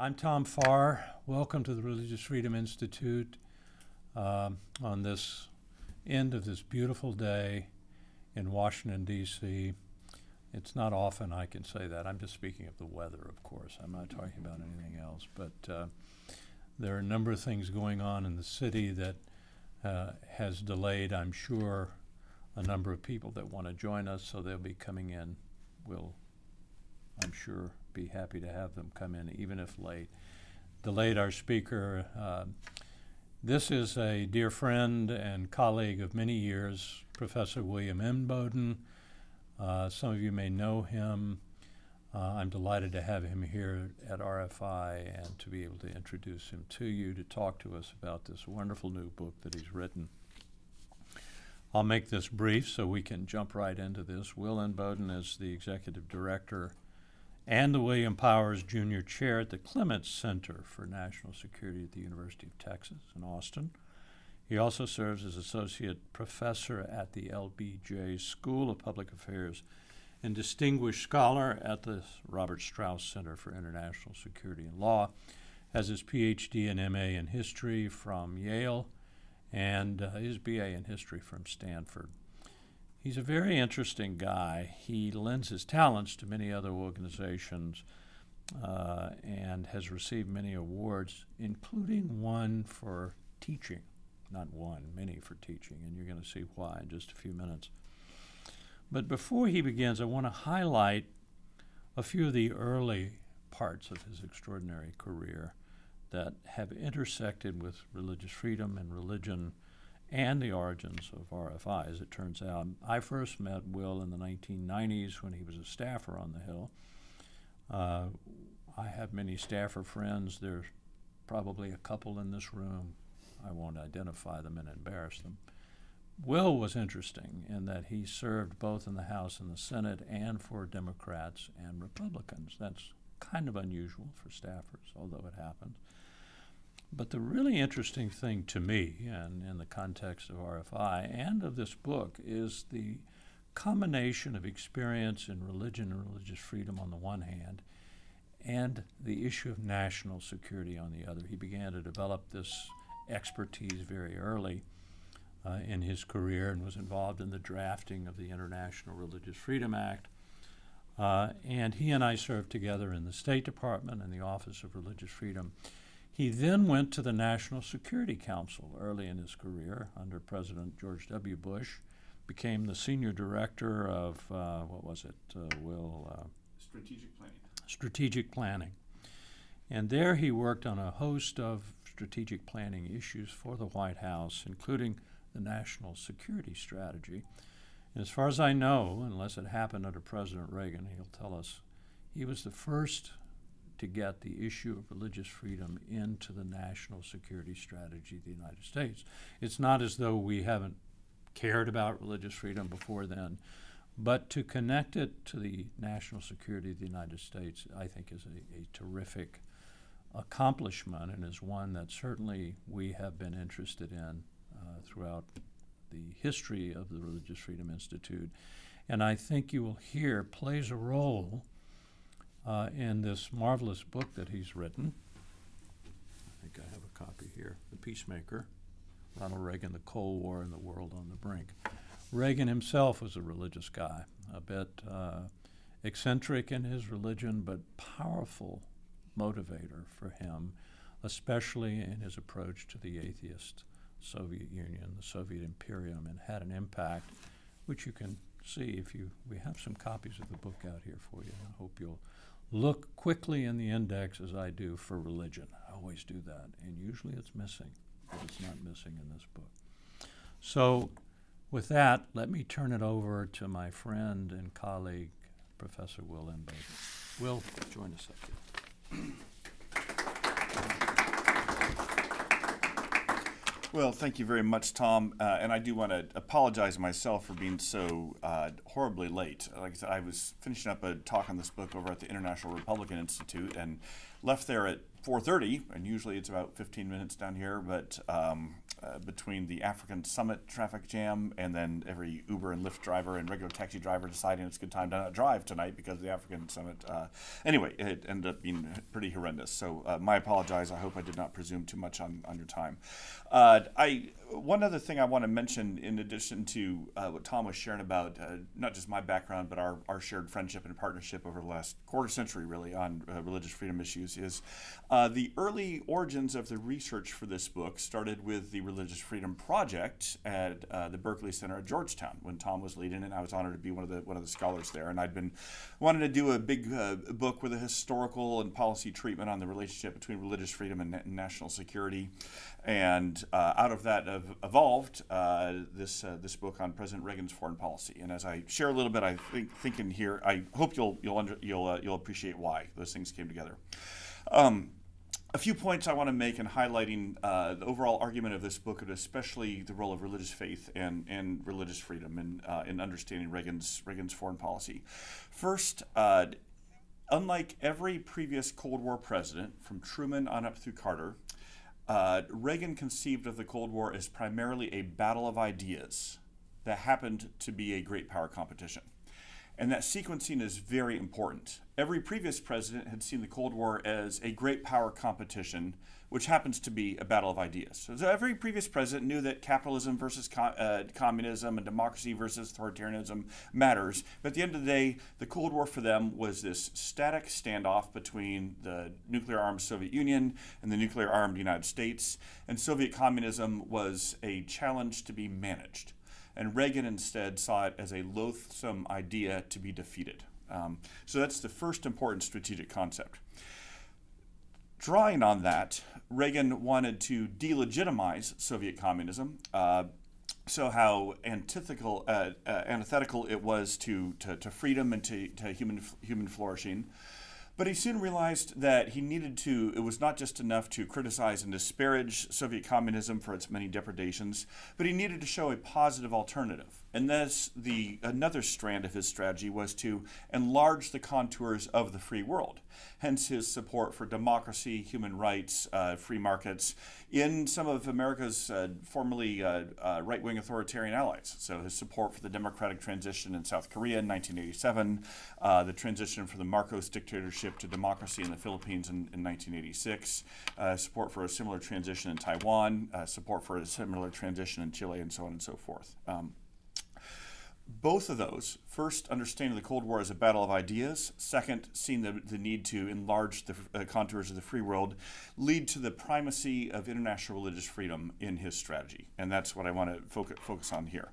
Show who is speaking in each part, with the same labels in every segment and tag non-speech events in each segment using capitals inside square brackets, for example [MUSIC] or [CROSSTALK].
Speaker 1: I'm Tom Farr. Welcome to the Religious Freedom Institute um, on this end of this beautiful day in Washington, D.C. It's not often I can say that. I'm just speaking of the weather, of course. I'm not talking about anything else. But uh, there are a number of things going on in the city that uh, has delayed, I'm sure, a number of people that want to join us, so they'll be coming in. We'll, I'm sure, be happy to have them come in, even if late. Delayed our speaker. Uh, this is a dear friend and colleague of many years, Professor William Inboden. Uh, some of you may know him. Uh, I'm delighted to have him here at RFI and to be able to introduce him to you to talk to us about this wonderful new book that he's written. I'll make this brief so we can jump right into this. Will Inboden is the executive director and the William Powers Jr. Chair at the Clements Center for National Security at the University of Texas in Austin. He also serves as associate professor at the LBJ School of Public Affairs and distinguished scholar at the Robert Strauss Center for International Security and Law, has his PhD and MA in history from Yale, and uh, his BA in history from Stanford. He's a very interesting guy. He lends his talents to many other organizations uh, and has received many awards, including one for teaching. Not one, many for teaching, and you're going to see why in just a few minutes. But before he begins, I want to highlight a few of the early parts of his extraordinary career that have intersected with religious freedom and religion and the origins of RFI, as it turns out. I first met Will in the 1990s when he was a staffer on the Hill. Uh, I have many staffer friends. There's probably a couple in this room. I won't identify them and embarrass them. Will was interesting in that he served both in the House and the Senate and for Democrats and Republicans. That's kind of unusual for staffers, although it happens. But the really interesting thing to me, and in the context of RFI and of this book, is the combination of experience in religion and religious freedom on the one hand, and the issue of national security on the other. He began to develop this expertise very early uh, in his career and was involved in the drafting of the International Religious Freedom Act. Uh, and he and I served together in the State Department and the Office of Religious Freedom. He then went to the National Security Council early in his career under President George W. Bush, became the senior director of, uh, what was it, uh, Will? Uh,
Speaker 2: strategic planning.
Speaker 1: Strategic planning. And there he worked on a host of strategic planning issues for the White House, including the national security strategy. And as far as I know, unless it happened under President Reagan, he'll tell us, he was the first to get the issue of religious freedom into the national security strategy of the United States. It's not as though we haven't cared about religious freedom before then, but to connect it to the national security of the United States, I think, is a, a terrific accomplishment and is one that certainly we have been interested in uh, throughout the history of the Religious Freedom Institute. And I think you will hear plays a role uh, in this marvelous book that he's written. I think I have a copy here The Peacemaker Ronald Reagan, The Cold War, and the World on the Brink. Reagan himself was a religious guy, a bit uh, eccentric in his religion, but powerful motivator for him, especially in his approach to the atheist Soviet Union, the Soviet Imperium, and had an impact, which you can see if you. We have some copies of the book out here for you. I hope you'll look quickly in the index as I do for religion. I always do that, and usually it's missing, but it's not missing in this book. So, with that, let me turn it over to my friend and colleague, Professor Will Inboden. Will, join us up here.
Speaker 2: Well, thank you very much, Tom. Uh, and I do want to apologize myself for being so uh, horribly late. Like I said, I was finishing up a talk on this book over at the International Republican Institute and left there at 4.30, and usually it's about 15 minutes down here, but um, uh, between the African Summit traffic jam and then every Uber and Lyft driver and regular taxi driver deciding it's a good time to not drive tonight because the African Summit. Uh, anyway, it ended up being pretty horrendous. So uh, my apologize. I hope I did not presume too much on, on your time. Uh, I one other thing I want to mention in addition to uh, what Tom was sharing about uh, not just my background but our, our shared friendship and partnership over the last quarter century really on religious freedom issues is the early origins of the research for this book started with the Religious Freedom Project at uh, the Berkeley Center at Georgetown when Tom was leading it. I was honored to be one of the one of the scholars there, and I'd been wanting to do a big uh, book with a historical and policy treatment on the relationship between religious freedom and, na- national security. And uh, out of that evolved uh, this uh, this book on President Reagan's foreign policy. And as I share a little bit, I think thinking here, I hope you'll you'll under, you'll uh, you'll appreciate why those things came together. Um, a few points I want to make in highlighting uh, the overall argument of this book, and especially the role of religious faith and, and religious freedom in, uh, in understanding Reagan's, Reagan's foreign policy. First, unlike every previous Cold War president, from Truman on up through Carter, uh, Reagan conceived of the Cold War as primarily a battle of ideas that happened to be a great power competition. And that sequencing is very important. Every previous president had seen the Cold War as a great power competition, which happens to be a battle of ideas. So every previous president knew that capitalism versus co- uh, communism and democracy versus authoritarianism matters. But at the end of the day, the Cold War for them was this static standoff between the nuclear armed Soviet Union and the nuclear armed United States. And Soviet communism was a challenge to be managed and Reagan instead saw it as a loathsome idea to be defeated. Um, so that's the first important strategic concept. Drawing on that, Reagan wanted to delegitimize Soviet communism. Uh, so how antithetical, uh, uh, antithetical it was to, to, to freedom and to, to human, human flourishing. But he soon realized that he needed to, it was not just enough to criticize and disparage Soviet communism for its many depredations, but he needed to show a positive alternative. And thus, the another strand of his strategy was to enlarge the contours of the free world. Hence, his support for democracy, human rights, uh, free markets in some of America's uh, formerly uh, uh right wing authoritarian allies. So, his support for the democratic transition in South Korea in 1987, uh, the transition from the Marcos dictatorship to democracy in the Philippines in, in 1986, uh, support for a similar transition in Taiwan, support for a similar transition in Chile, and so on and so forth. Um, both of those first, understanding the Cold War as a battle of ideas, second, seeing the, the need to enlarge the uh, contours of the free world, lead to the primacy of international religious freedom in his strategy. And that's what I want to focus, focus on here.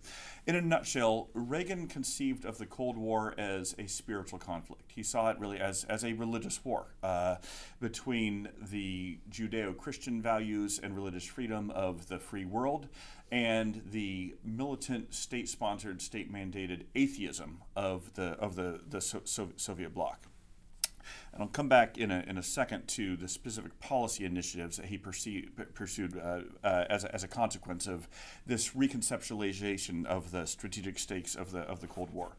Speaker 2: In a nutshell, Reagan conceived of the Cold War as a spiritual conflict. He saw it really as, as a religious war uh, between the Judeo Christian values and religious freedom of the free world and the militant state sponsored, state mandated atheism of the, of the, the so- Soviet bloc. And I'll come back in a, in a second to the specific policy initiatives that he pursued uh, uh, as, a, as a consequence of this reconceptualization of the strategic stakes of the, of the Cold War.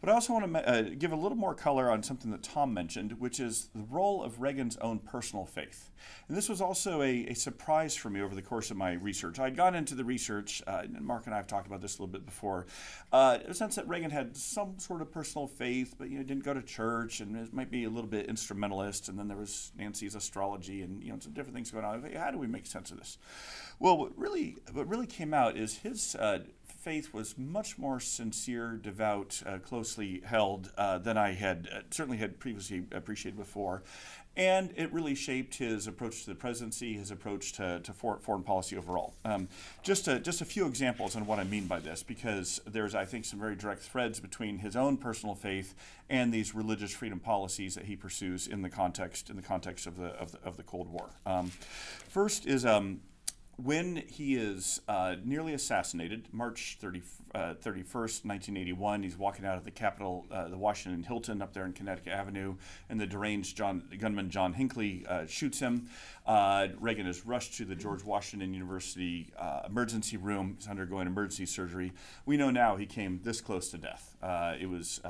Speaker 2: But I also want to uh, give a little more color on something that Tom mentioned, which is the role of Reagan's own personal faith. And this was also a, a surprise for me over the course of my research. I'd gone into the research, uh, and Mark and I have talked about this a little bit before, uh, a sense that Reagan had some sort of personal faith, but you know didn't go to church, and it might be a little bit instrumentalist. And then there was Nancy's astrology, and you know some different things going on. How do we make sense of this? Well, what really what really came out is his uh, faith was much more sincere, devout, uh, closely held uh, than I had uh, certainly had previously appreciated before. And it really shaped his approach to the presidency, his approach to, to foreign policy overall. Um, just, a, just a few examples on what I mean by this, because there's, I think, some very direct threads between his own personal faith and these religious freedom policies that he pursues in the context, in the context of, the, of, the, of the Cold War. Um, first is um, when he is uh, nearly assassinated, March 30, uh, 31st, 1981, he's walking out of the Capitol, uh, the Washington Hilton up there in Connecticut Avenue, and the deranged John, gunman John Hinckley uh, shoots him. Uh, Reagan is rushed to the George Washington University uh, emergency room. He's undergoing emergency surgery. We know now he came this close to death. it was,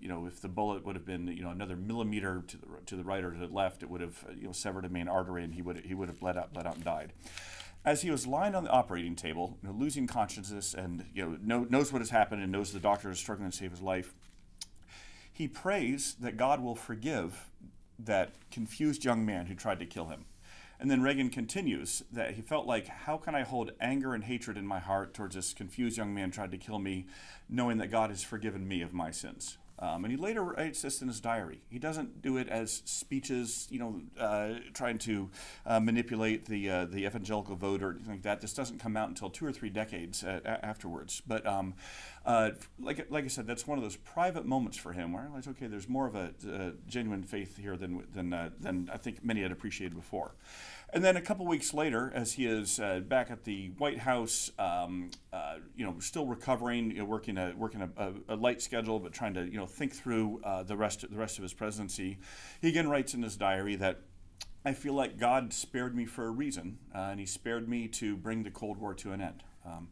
Speaker 2: you know, if the bullet would have been, you know, another millimeter to the, to the right or to the left, it would have, you know, severed a main artery, and he would he would have bled out, bled out and died. As he was lying on the operating table, you know, losing consciousness, and you know, know, knows what has happened and knows the doctor is struggling to save his life, he prays that God will forgive that confused young man who tried to kill him. And then Reagan continues that he felt like, how can I hold anger and hatred in my heart towards this confused young man tried to kill me, knowing that God has forgiven me of my sins? Um, and he later writes this in his diary. He doesn't do it as speeches, you know, uh, trying to uh, manipulate the uh, the evangelical vote or anything like that. This doesn't come out until two or three decades uh, afterwards. But um, uh, like like I said, that's one of those private moments for him where I realized, okay, there's more of a, a genuine faith here than than uh, than I think many had appreciated before. And then a couple weeks later, as he is uh, back at the White House, um, uh, you know, still recovering, you know, working a working a, a, a, light schedule, but trying to you know think through uh, the rest the rest of his presidency, he again writes in his diary that. I feel like God spared me for a reason, uh, and He spared me to bring the Cold War to an end. Um,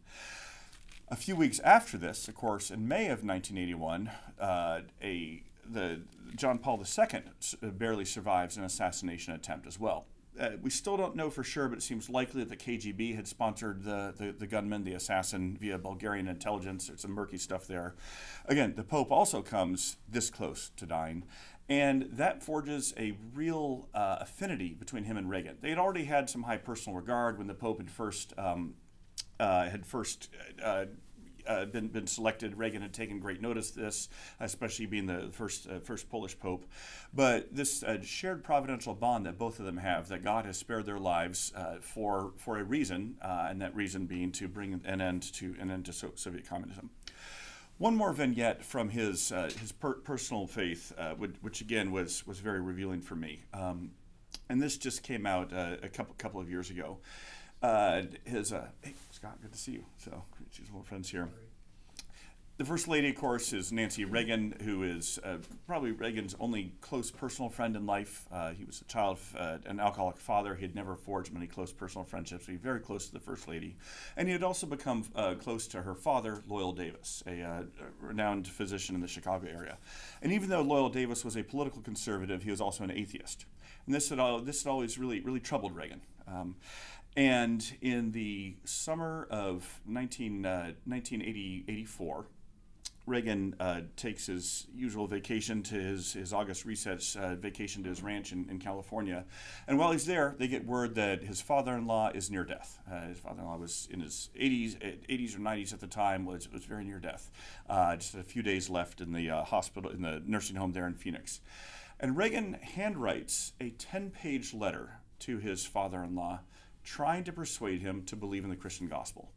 Speaker 2: a few weeks after this, of course, in May of 1981, uh, a the John Paul II barely survives an assassination attempt as well uh, we still don't know for sure, but it seems likely that the KGB had sponsored the, the, the, gunman, the assassin, via Bulgarian intelligence. There's some murky stuff there. Again, the Pope also comes this close to dying. And that forges a real uh, affinity between him and Reagan. They had already had some high personal regard when the Pope had first um, uh, had first uh, been, been selected. Reagan had taken great notice of this, especially being the first, uh, first Polish pope. But this uh, shared providential bond that both of them have, that God has spared their lives uh, for, for a reason, uh, and that reason being to bring an end to, an end to so Soviet communism. One more vignette from his, uh, his per personal faith, which, which, again was, was very revealing for me. Um, and this just came out a couple, couple of years ago. his, Scott, good to see you. So, she's old friends here. The First Lady, of course, is Nancy Reagan, who is uh, probably Reagan's only close personal friend in life. Uh, he was a child of uh, an alcoholic father. He had never forged many close personal friendships. He was very close to the First Lady. And he had also become uh, close to her father, Loyal Davis, a, uh, renowned physician in the Chicago area. And even though Loyal Davis was a political conservative, he was also an atheist. And this had, all, this had always really, really troubled Reagan. Um, and in the summer of 19, uh, 1984, Reagan uh, takes his usual vacation to his, his August recess uh, vacation to his ranch in, in California. And while he's there, they get word that his father in law is near death. Uh, his father in law was in his 80s, 80s or 90s at the time, was, was very near death. Uh, just a few days left in the uh, hospital, in the nursing home there in Phoenix. And Reagan handwrites a 10 page letter to his father in law trying to persuade him to believe in the Christian gospel,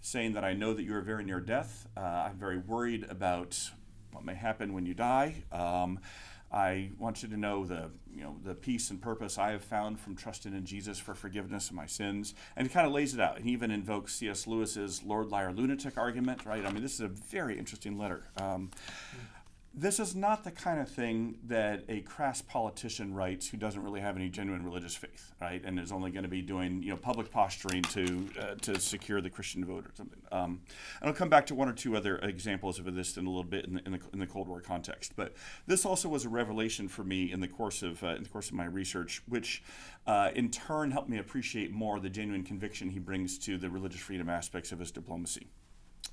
Speaker 2: saying that I know that you are very near death. Uh, I'm very worried about what may happen when you die. Um, I want you to know the you know the peace and purpose I have found from trusting in Jesus for forgiveness of my sins, and he kind of lays it out. He even invokes C.S. Lewis's Lord Liar Lunatic argument, right? I mean, this is a very interesting letter. Um, this is not the kind of thing that a crass politician writes who doesn't really have any genuine religious faith, right? And is only going to be doing you know public posturing to uh, to secure the Christian vote or something. Um, and I'll come back to one or two other examples of this in a little bit in the, in the, in the Cold War context. But this also was a revelation for me in the course of uh, in the course of my research, which uh, in turn helped me appreciate more the genuine conviction he brings to the religious freedom aspects of his diplomacy.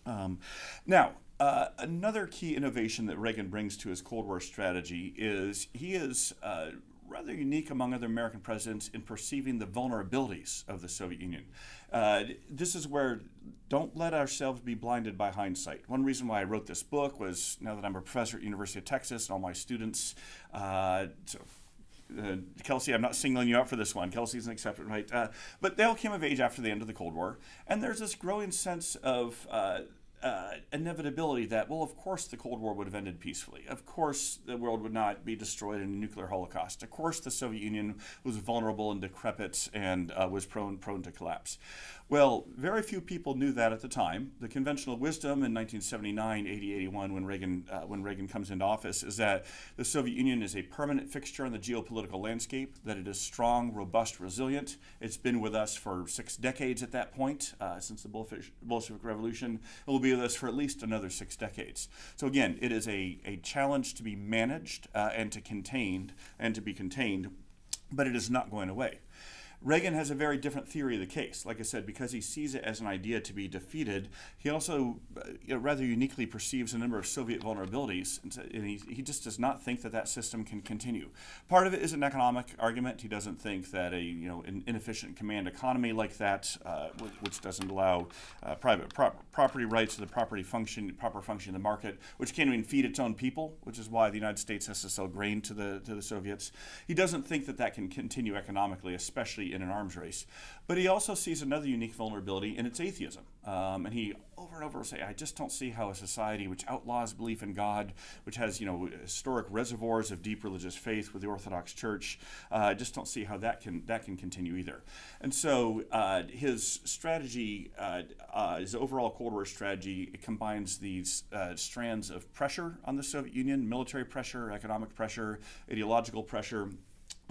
Speaker 2: Um, now, uh, another key innovation that Reagan brings to his Cold War strategy is he is uh, rather unique among other American presidents in perceiving the vulnerabilities of the Soviet Union. Uh, this is where don't let ourselves be blinded by hindsight. One reason why I wrote this book was now that I'm a professor at University of Texas and all my students, uh, so uh, Kelsey, I'm not singling you out for this one. Kelsey's an exception, right? Uh, but they all came of age after the end of the Cold War, and there's this growing sense of uh, inevitability that, well, of course the Cold War would have ended peacefully. Of course the world would not be destroyed in a nuclear holocaust. Of course the Soviet Union was vulnerable and decrepit and uh, was prone, prone to collapse. Well, very few people knew that at the time. The conventional wisdom in 1979, 80, 81, when Reagan, uh, when Reagan comes into office, is that the Soviet Union is a permanent fixture in the geopolitical landscape, that it is strong, robust, resilient. It's been with us for six decades at that point, uh, since the Bolshevik Revolution. It will be with us for at least another six decades. So again, it is a, a challenge to be managed uh, and to contained and to be contained, but it is not going away. Reagan has a very different theory of the case. Like I said, because he sees it as an idea to be defeated, he also uh, you know, rather uniquely perceives a number of Soviet vulnerabilities, and, so, and he, he just does not think that that system can continue. Part of it is an economic argument. He doesn't think that a you know an inefficient command economy like that, uh, which doesn't allow uh, private pro property rights to the property function, proper function of the market, which can't even feed its own people, which is why the United States has to sell grain to the to the Soviets. He doesn't think that that can continue economically, especially in an arms race. But he also sees another unique vulnerability, and it's atheism. Um, and he over and over will say, I just don't see how a society which outlaws belief in God, which has you know historic reservoirs of deep religious faith with the Orthodox Church, uh, I just don't see how that can that can continue either. And so uh, his strategy, uh, uh his overall Cold War strategy, combines these uh, strands of pressure on the Soviet Union: military pressure, economic pressure, ideological pressure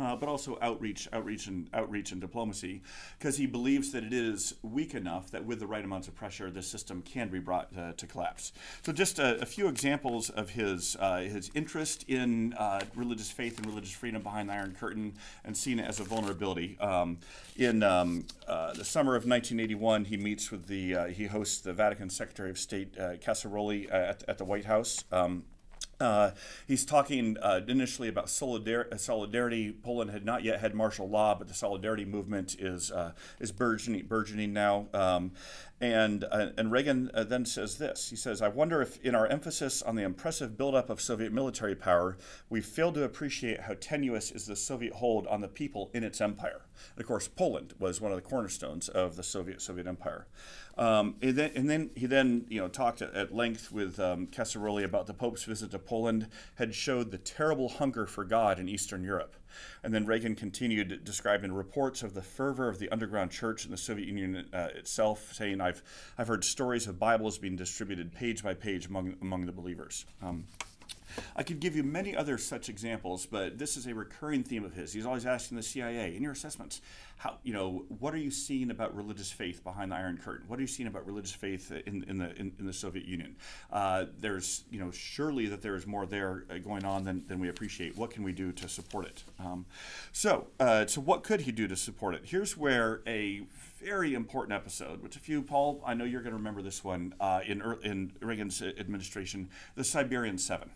Speaker 2: uh, but also outreach, outreach, and outreach and diplomacy, because he believes that it is weak enough that with the right amounts of pressure, the system can be brought uh, to collapse. So, just a, a few examples of his uh, his interest in uh, religious faith and religious freedom behind the Iron Curtain, and seen it as a vulnerability. Um, in um, uh, the summer of 1981, he meets with the uh, he hosts the Vatican Secretary of State Casaroli at, at the White House. Um, uh, he's talking uh, initially about solidar- solidarity. Poland had not yet had martial law, but the solidarity movement is uh, is burgeoning, burgeoning now. Um, and, uh, and Reagan uh, then says this He says, I wonder if, in our emphasis on the impressive buildup of Soviet military power, we failed to appreciate how tenuous is the Soviet hold on the people in its empire. And of course, Poland was one of the cornerstones of the Soviet Soviet empire. Um, and, then, and, then, he then you know talked at, length with um, about the Pope's visit to Poland had showed the terrible hunger for God in Eastern Europe. And then Reagan continued describing reports of the fervor of the underground church in the Soviet Union uh, itself, saying, I've, I've heard stories of Bibles being distributed page by page among, among the believers. Um, I could give you many other such examples, but this is a recurring theme of his. He's always asking the CIA, in your assessments, how you know what are you seeing about religious faith behind the Iron Curtain? What are you seeing about religious faith in, in the in, in, the Soviet Union? Uh, there's you know surely that there is more there uh, going on than, than we appreciate. What can we do to support it? Um, so uh, so what could he do to support it? Here's where a very important episode, which if you, Paul, I know you're going to remember this one uh, in in Reagan's administration, the Siberian Seven.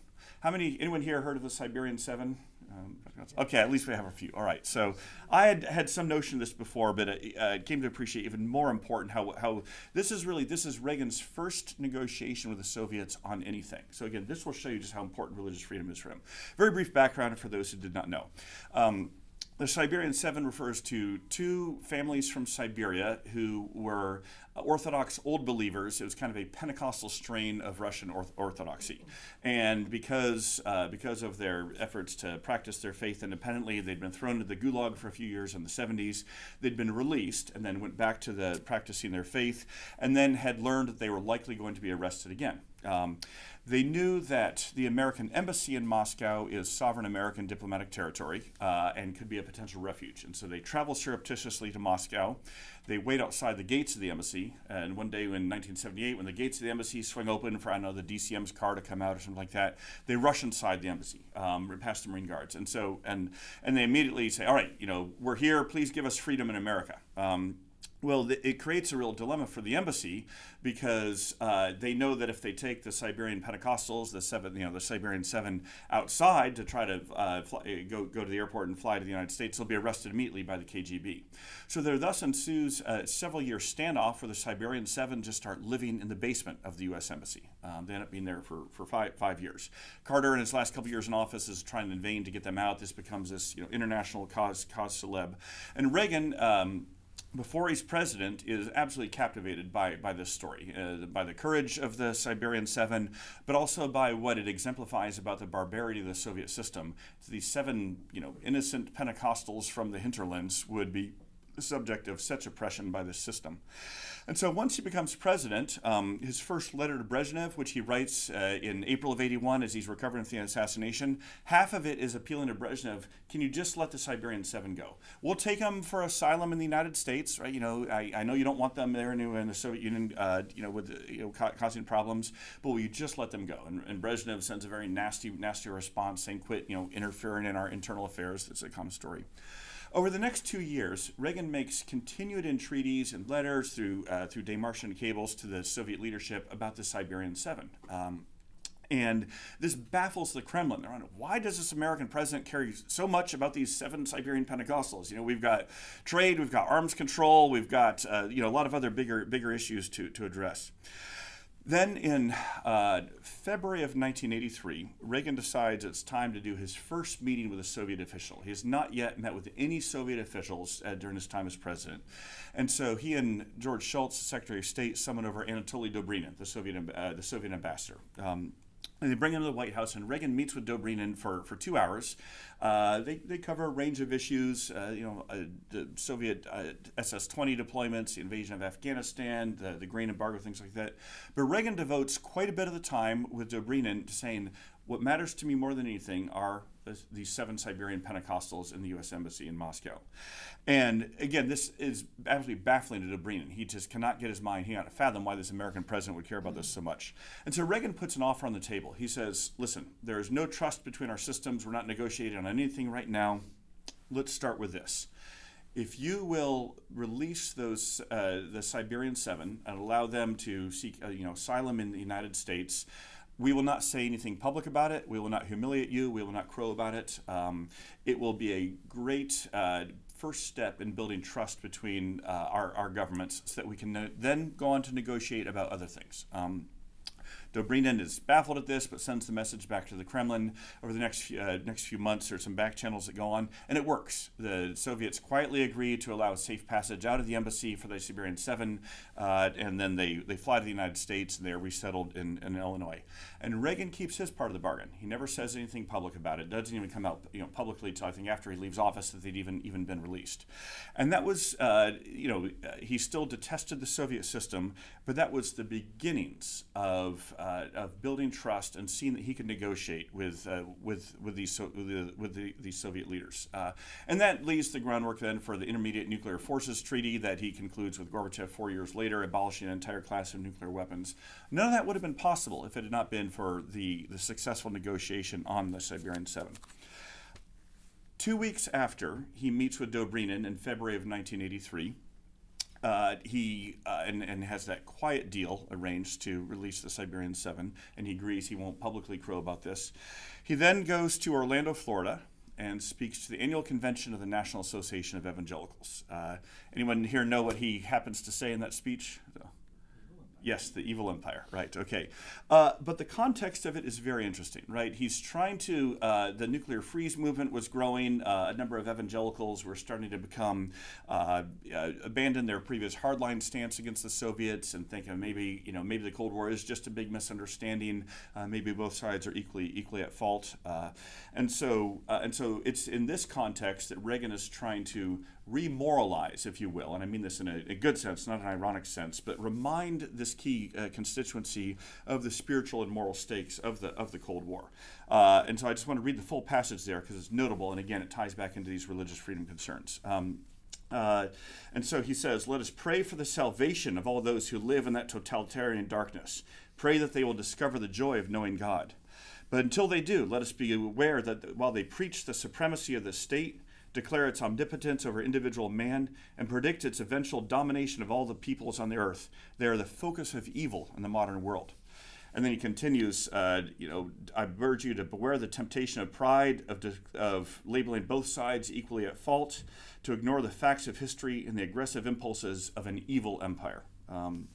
Speaker 2: How many, anyone here heard of the Siberian Seven? Um, okay, at least we have a few. All right. So I had had some notion of this before, but it uh, came to appreciate even more important how, how this is really this is Reagan's first negotiation with the Soviets on anything. So again, this will show you just how important religious freedom is for him. Very brief background for those who did not know. Um, the Siberian Seven refers to two families from Siberia who were Orthodox old believers. It was kind of a Pentecostal strain of Russian orth- Orthodoxy, and because uh, because of their efforts to practice their faith independently, they'd been thrown into the Gulag for a few years in the 70s. They'd been released and then went back to the practicing their faith, and then had learned that they were likely going to be arrested again. Um, they knew that the American embassy in Moscow is sovereign American diplomatic territory uh, and could be a potential refuge. And so they travel surreptitiously to Moscow. They wait outside the gates of the embassy. And one day in 1978, when the gates of the embassy swing open for, I know, the DCM's car to come out or something like that, they rush inside the embassy, um, past the Marine Guards. And so, and, and they immediately say, all right, you know, we're here, please give us freedom in America. Um, well, it creates a real dilemma for the embassy because uh, they know that if they take the Siberian Pentecostals, the seven, you know, the Siberian Seven, outside to try to uh, fly, uh, go go to the airport and fly to the United States, they'll be arrested immediately by the KGB. So there thus ensues a several year standoff where the Siberian Seven just start living in the basement of the U.S. embassy. Um, they end up being there for, for five five years. Carter, in his last couple years in office, is trying in vain to get them out. This becomes this you know international cause cause célèbre, and Reagan. Um, before he's president, is absolutely captivated by, by this story, uh, by the courage of the Siberian Seven, but also by what it exemplifies about the barbarity of the Soviet system. These seven, you know, innocent Pentecostals from the hinterlands would be subject of such oppression by this system. And so once he becomes president, um, his first letter to Brezhnev, which he writes uh, in April of 81 as he's recovering from the assassination, half of it is appealing to Brezhnev, can you just let the Siberian Seven go? We'll take them for asylum in the United States, right? You know, I, I know you don't want them there in, the Soviet Union, uh, you know, with, you know, ca causing problems, but will you just let them go? And, and Brezhnev sends a very nasty, nasty response saying, quit, you know, interfering in our internal affairs. It's a common story. Over the next two years, Reagan makes continued entreaties and letters through uh, through Demartian cables to the Soviet leadership about the Siberian Seven. Um, and this baffles the Kremlin. They're on, why does this American president care so much about these seven Siberian Pentecostals? You know, we've got trade, we've got arms control, we've got uh, you know a lot of other bigger bigger issues to, to address. Then in uh, February of 1983, Reagan decides it's time to do his first meeting with a Soviet official. He has not yet met with any Soviet officials uh, during his time as president. And so he and George Shultz, Secretary of State, summon over Anatoly Dobrynin, the Soviet, uh, the Soviet ambassador. Um, and they bring him to the White House, and Reagan meets with Dobrynin for, for two hours. Uh, they, they cover a range of issues, uh, you know, uh, the Soviet uh, SS-20 deployments, the invasion of Afghanistan, the, the grain embargo, things like that. But Reagan devotes quite a bit of the time with Dobrynin to saying, what matters to me more than anything are these seven Siberian Pentecostals in the U.S. Embassy in Moscow. And again, this is absolutely baffling to Dobrynin. He just cannot get his mind, he cannot fathom why this American president would care about this so much. And so Reagan puts an offer on the table. He says, listen, there is no trust between our systems. We're not negotiating on anything right now. Let's start with this. If you will release those uh, the Siberian Seven and allow them to seek uh, you know asylum in the United States, we will not say anything public about it. We will not humiliate you. We will not crow about it. Um, it will be a great uh, first step in building trust between uh, our, our governments so that we can then go on to negotiate about other things. Um, Dobrynin is baffled at this, but sends the message back to the Kremlin. Over the next few, uh, next few months, there's some back channels that go on, and it works. The Soviets quietly agree to allow a safe passage out of the embassy for the Siberian Seven, uh, and then they, they fly to the United States and they're resettled in, in Illinois. And Reagan keeps his part of the bargain. He never says anything public about it. Doesn't even come out you know publicly until I think after he leaves office that they'd even even been released. And that was uh, you know he still detested the Soviet system, but that was the beginnings of uh, of building trust and seeing that he could negotiate with uh, with with these so, with, the, with the, these Soviet leaders, uh, and that lays the groundwork then for the Intermediate Nuclear Forces Treaty that he concludes with Gorbachev four years later, abolishing an entire class of nuclear weapons. None of that would have been possible if it had not been for the, the successful negotiation on the Siberian Seven. Two weeks after he meets with Dobrynin in February of 1983, uh, he uh, and, and has that quiet deal arranged to release the Siberian Seven, and he agrees he won't publicly crow about this. He then goes to Orlando, Florida, and speaks to the annual convention of the National Association of Evangelicals. Uh, anyone here know what he happens to say in that speech? Yes, the evil empire, right, okay. Uh, but the context of it is very interesting, right? He's trying to, uh, the nuclear freeze movement was growing. Uh, a number of evangelicals were starting to become, uh, uh, abandon their previous hardline stance against the Soviets and think of maybe, you know, maybe the Cold War is just a big misunderstanding. Uh, maybe both sides are equally, equally at fault. and so, and so it's in this context that Reagan is trying to remoralize, if you will, and I mean this in a, a, good sense, not an ironic sense, but remind this key uh, constituency of the spiritual and moral stakes of the of the Cold War. Uh, and so I just want to read the full passage there because it's notable, and again, it ties back into these religious freedom concerns. Um, uh, and so he says, Let us pray for the salvation of all those who live in that totalitarian darkness. Pray that they will discover the joy of knowing God. But until they do, let us be aware that while they preach the supremacy of the state, declare its omnipotence over individual man, and predict its eventual domination of all the peoples on the earth. They are the focus of evil in the modern world. And then he continues, uh, you know, I urge you to beware the temptation of pride, of, of labeling both sides equally at fault, to ignore the facts of history and the aggressive impulses of an evil empire. Um,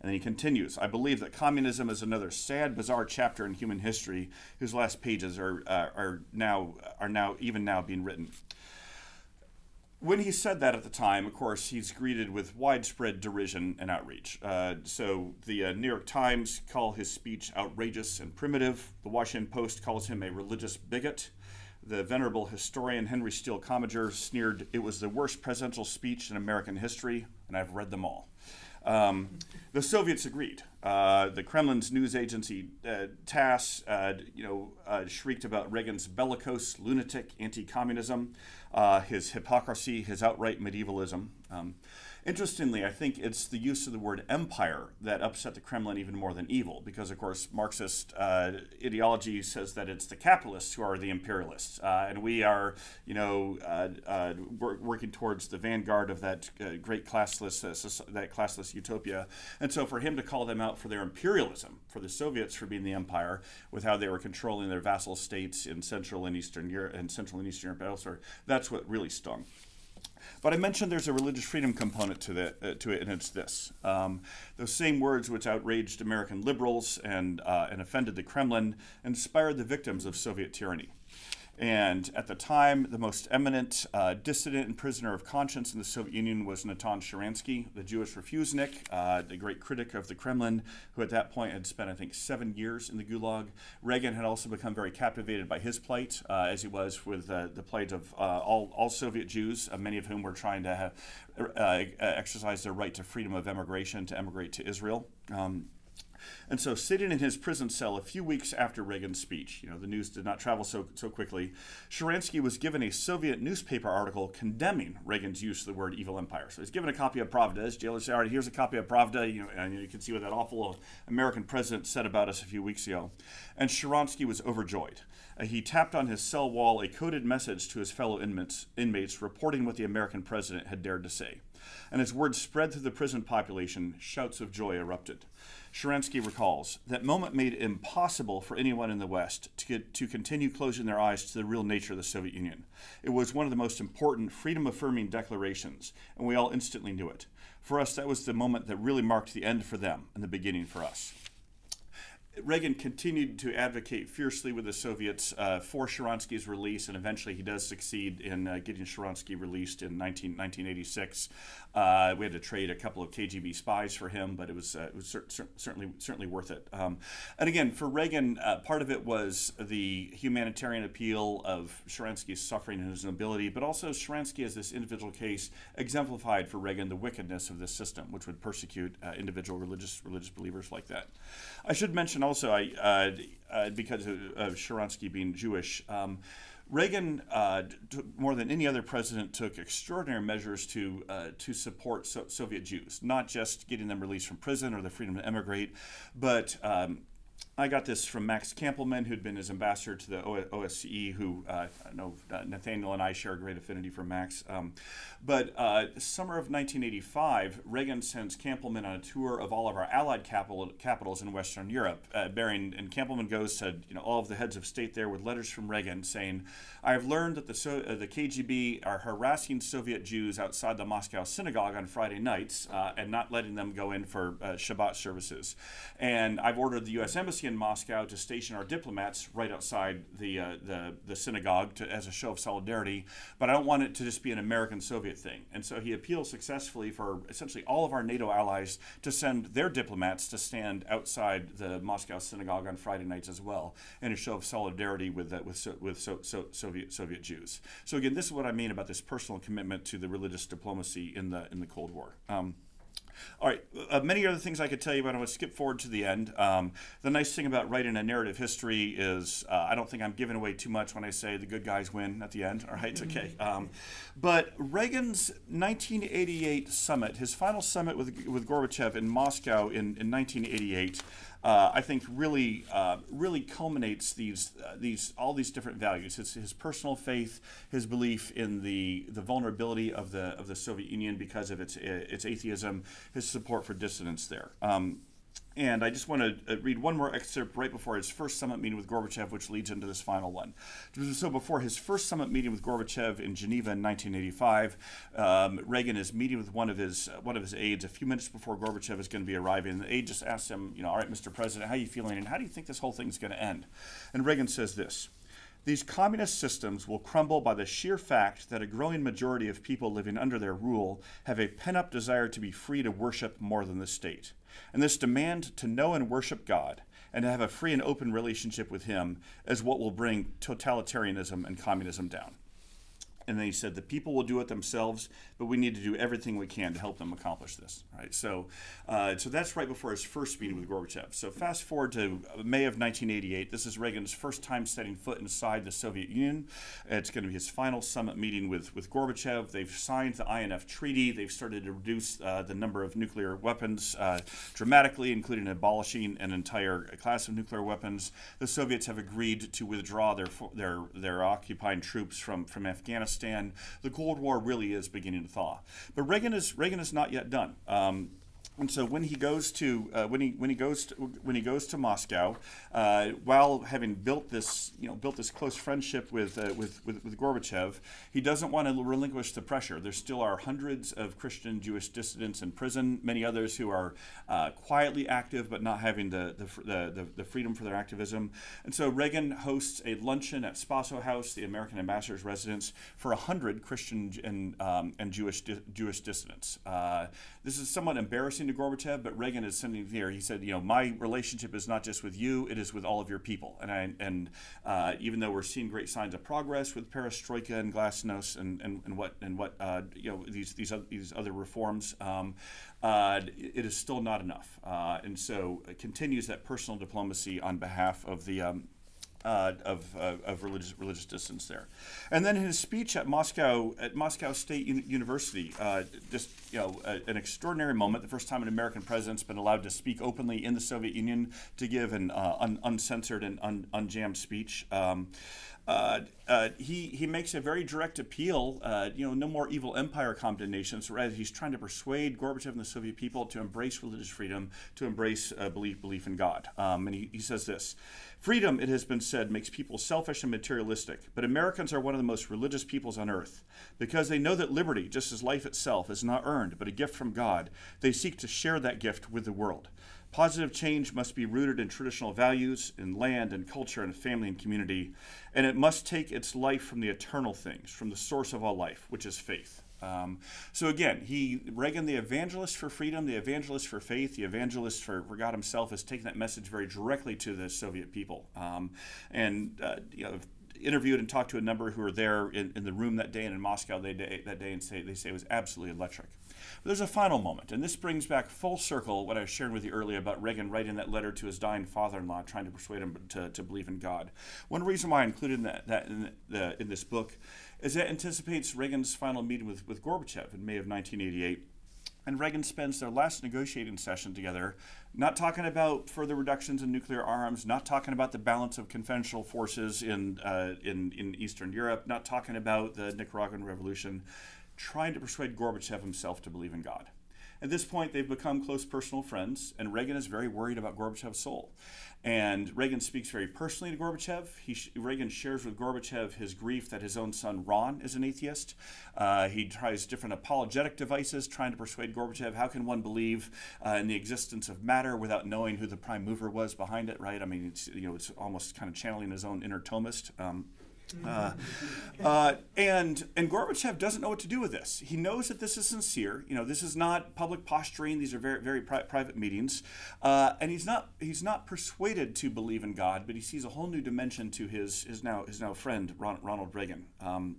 Speaker 2: and then he continues I believe that communism is another sad, bizarre chapter in human history whose last pages are, uh, are, now, are now, even now, being written when he said that at the time, of course, he's greeted with widespread derision and outrage. Uh, so the uh, New York Times call his speech outrageous and primitive. The Washington Post calls him a religious bigot. The venerable historian Henry Steele Commager sneered, "It was the worst presidential speech in American history, and I've read them all." Um, the Soviets agreed. Uh, the Kremlin's news agency uh, TASS, uh, you know, uh, shrieked about Reagan's bellicose, lunatic anti-communism, uh, his hypocrisy, his outright medievalism. Um, Interestingly, I think it's the use of the word empire that upset the Kremlin even more than evil, because of course Marxist uh, ideology says that it's the capitalists who are the imperialists, uh, and we are, you know, uh, uh working towards the vanguard of that uh, great classless uh, that classless utopia. And so, for him to call them out for their imperialism, for the Soviets for being the empire, with how they were controlling their vassal states in Central and Eastern Europe and Central and Eastern Europe elsewhere, that's what really stung. But I mentioned there's a religious freedom component to, the, uh, to it, and it's this. Um, those same words which outraged American liberals and, uh, and offended the Kremlin inspired the victims of Soviet tyranny. And at the time, the most eminent uh, dissident and prisoner of conscience in the Soviet Union was Natan Sharansky, the Jewish refusenik, uh, the great critic of the Kremlin, who at that point had spent, I think, seven years in the Gulag. Reagan had also become very captivated by his plight, uh, as he was with uh, the plight of uh, all, all Soviet Jews, uh, many of whom were trying to have, exercise their right to freedom of emigration to emigrate to Israel. Um, and so, sitting in his prison cell a few weeks after Reagan's speech, you know, the news did not travel so, so quickly, Sharansky was given a Soviet newspaper article condemning Reagan's use of the word evil empire. So he's given a copy of Pravda. As jailers say, all right, here's a copy of Pravda, you know, and you can see what that awful American president said about us a few weeks ago. And Sharansky was overjoyed. Uh, he tapped on his cell wall a coded message to his fellow inmates, inmates reporting what the American president had dared to say. And as word spread through the prison population, shouts of joy erupted. Sharansky recalls that moment made it impossible for anyone in the West to, get, to continue closing their eyes to the real nature of the Soviet Union. It was one of the most important freedom affirming declarations, and we all instantly knew it. For us, that was the moment that really marked the end for them and the beginning for us. Reagan continued to advocate fiercely with the Soviets uh, for Sharansky's release, and eventually he does succeed in uh, getting Sharansky released in 19, 1986. Uh, we had to trade a couple of KGB spies for him, but it was, uh, it was cer- cer- certainly certainly worth it. Um, and again, for Reagan, uh, part of it was the humanitarian appeal of Sharansky's suffering and his nobility, but also Sharansky as this individual case exemplified for Reagan the wickedness of this system, which would persecute uh, individual religious religious believers like that. I should mention also, I uh, uh, because of, of Sharansky being Jewish. Um, Reagan, uh, more than any other president, took extraordinary measures to uh, to support so- Soviet Jews, not just getting them released from prison or the freedom to emigrate, but um, I got this from Max Kampelman, who'd been his ambassador to the OSCE, who uh, I know uh, Nathaniel and I share a great affinity for Max. Um, but uh, summer of 1985, Reagan sends Kampelman on a tour of all of our allied capital, capitals in Western Europe, uh, bearing, and Kampelman goes to you know all of the heads of state there with letters from Reagan saying, I have learned that the, so, uh, the KGB are harassing Soviet Jews outside the Moscow synagogue on Friday nights uh, and not letting them go in for Shabbat services. And I've ordered the U.S. Embassy in Moscow to station our diplomats right outside the, uh, the, the synagogue to, as a show of solidarity, but I don't want it to just be an American Soviet thing. And so he appealed successfully for essentially all of our NATO allies to send their diplomats to stand outside the Moscow synagogue on Friday nights as well in a show of solidarity with, uh, with, so, with so, so, Soviet, Soviet Jews. So again, this is what I mean about this personal commitment to the religious diplomacy in the, in the Cold War. Um, all right, uh, many other things I could tell you, but I'm going to skip forward to the end. Um, the nice thing about writing a narrative history is uh, I don't think I'm giving away too much when I say the good guys win at the end. All right, it's okay. Um, but Reagan's 1988 summit, his final summit with, with Gorbachev in Moscow in, in 1988, uh, I think really uh, really culminates these uh, these all these different values. His, his personal faith, his belief in the the vulnerability of the of the Soviet Union because of its its atheism, his support for dissidents there. Um, and I just want to uh, read one more excerpt right before his first summit meeting with Gorbachev, which leads into this final one. So, before his first summit meeting with Gorbachev in Geneva in 1985, um, Reagan is meeting with one of his uh, one of his aides a few minutes before Gorbachev is going to be arriving. And the aide just asks him, you know, all right, Mr. President, how are you feeling, and how do you think this whole thing is going to end? And Reagan says this. These communist systems will crumble by the sheer fact that a growing majority of people living under their rule have a pent up desire to be free to worship more than the state. And this demand to know and worship God and to have a free and open relationship with Him is what will bring totalitarianism and communism down. And then he said the people will do it themselves, but we need to do everything we can to help them accomplish this. Right. So, uh, so that's right before his first meeting with Gorbachev. So fast forward to May of 1988. This is Reagan's first time setting foot inside the Soviet Union. It's going to be his final summit meeting with with Gorbachev. They've signed the INF Treaty. They've started to reduce uh, the number of nuclear weapons uh, dramatically, including abolishing an entire class of nuclear weapons. The Soviets have agreed to withdraw their their their occupying troops from from Afghanistan. The Cold War really is beginning to thaw. But Reagan is Reagan is not yet done. Um, and so when he goes to uh, when he when he goes to, when he goes to Moscow, uh, while having built this you know built this close friendship with, uh, with, with with Gorbachev, he doesn't want to relinquish the pressure. There still are hundreds of Christian Jewish dissidents in prison, many others who are uh, quietly active but not having the the, the the freedom for their activism. And so Reagan hosts a luncheon at Spaso House, the American ambassador's residence, for hundred Christian and um, and Jewish di- Jewish dissidents. Uh, this is somewhat embarrassing to Gorbachev, but Reagan is sending here. He said, you know, my relationship is not just with you; it is with all of your people. And I, and uh, even though we're seeing great signs of progress with Perestroika and Glasnost and, and, and what and what uh, you know these these other, these other reforms, um, uh, it is still not enough. Uh, and so it continues that personal diplomacy on behalf of the um, uh, of, uh, of religious religious distance there, and then his speech at Moscow at Moscow State University, uh, just you know a, an extraordinary moment. The first time an American president's been allowed to speak openly in the Soviet Union to give an uh, un- uncensored and un- unjammed speech. Um, uh, uh, he he makes a very direct appeal. Uh, you know, no more evil empire condemnation. So rather, he's trying to persuade Gorbachev and the Soviet people to embrace religious freedom, to embrace uh, belief belief in God. Um, and he, he says this: Freedom, it has been said, makes people selfish and materialistic. But Americans are one of the most religious peoples on earth because they know that liberty, just as life itself, is not earned but a gift from God. They seek to share that gift with the world. Positive change must be rooted in traditional values, in land and culture and family and community, and it must take its life from the eternal things, from the source of all life, which is faith. Um, so again, he Reagan, the evangelist for freedom, the evangelist for faith, the evangelist for, for God Himself, has taken that message very directly to the Soviet people, um, and uh, you know interviewed and talked to a number who were there in, in the room that day and in Moscow they that day, and say they say it was absolutely electric. But there's a final moment, and this brings back full circle what I was sharing with you earlier about Reagan writing that letter to his dying father-in-law, trying to persuade him to, to believe in God. One reason why I included that, that in, the, in this book is that it anticipates Reagan's final meeting with, with Gorbachev in May of 1988 and Reagan spends their last negotiating session together not talking about further reductions in nuclear arms, not talking about the balance of conventional forces in, uh, in, in Eastern Europe, not talking about the Nicaraguan revolution, trying to persuade Gorbachev himself to believe in God. At this point, they've become close personal friends, and Reagan is very worried about Gorbachev's soul. And Reagan speaks very personally to Gorbachev. He, Reagan shares with Gorbachev his grief that his own son Ron is an atheist. Uh, he tries different apologetic devices, trying to persuade Gorbachev how can one believe uh, in the existence of matter without knowing who the prime mover was behind it, right? I mean, it's, you know, it's almost kind of channeling his own inner Thomist. Um, uh, uh, and and Gorbachev doesn't know what to do with this. He knows that this is sincere. You know, this is not public posturing. These are very very pri- private meetings, uh, and he's not he's not persuaded to believe in God, but he sees a whole new dimension to his his now his now friend Ron, Ronald Reagan. Um,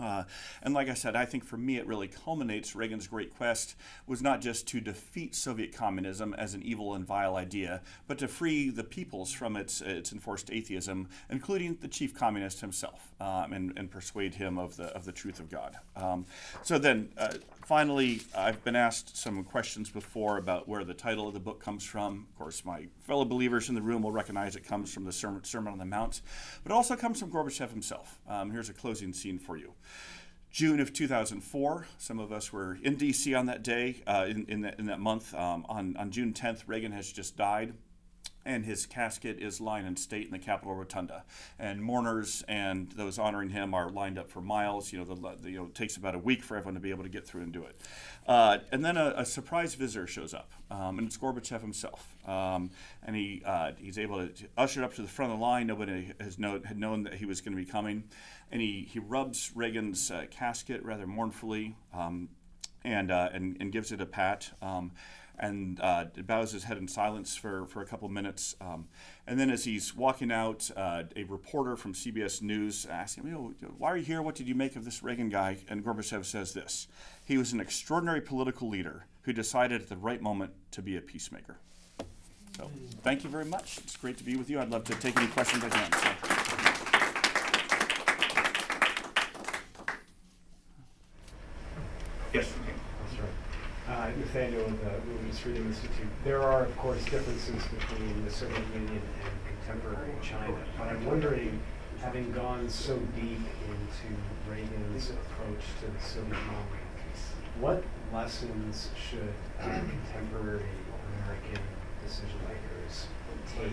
Speaker 2: uh, and like I said, I think for me it really culminates Reagan's great quest was not just to defeat Soviet communism as an evil and vile idea, but to free the peoples from its, its enforced atheism, including the chief communist himself, um, and, and persuade him of the, of the truth of God. Um, so then, uh, finally, I've been asked some questions before about where the title of the book comes from. Of course, my fellow believers in the room will recognize it comes from the Sermon, Sermon on the Mount, but it also comes from Gorbachev himself. Um, here's a closing scene for you. June of 2004. Some of us were in D.C. on that day, uh, in, in, that, in that month. Um, on, on June 10th, Reagan has just died and his casket is lying in state in the Capitol Rotunda. And mourners and those honoring him are lined up for miles. You know, the, the, you know, it takes about a week for everyone to be able to get through and do it. Uh, and then a, a, surprise visitor shows up, um, and it's Gorbachev himself. Um, and he uh, he's able to usher up to the front of the line. Nobody has know, had known that he was going to be coming. And he, he rubs Reagan's uh, casket rather mournfully um, and, uh, and, and gives it a pat. Um, and uh, bows his head in silence for, for a couple minutes. Um, and then as he's walking out, uh, a reporter from CBS News asks him, why are you here? What did you make of this Reagan guy? And Gorbachev says this He was an extraordinary political leader who decided at the right moment to be a peacemaker. So thank you very much. It's great to be with you. I'd love to take any questions I can. So. Yes.
Speaker 3: Uh, Nathaniel with the Religious Freedom Institute. There are, of course, differences between the Soviet Union and contemporary China. But I'm wondering, having gone so deep into Reagan's approach to the Soviet Union, what lessons should uh, contemporary American decision makers take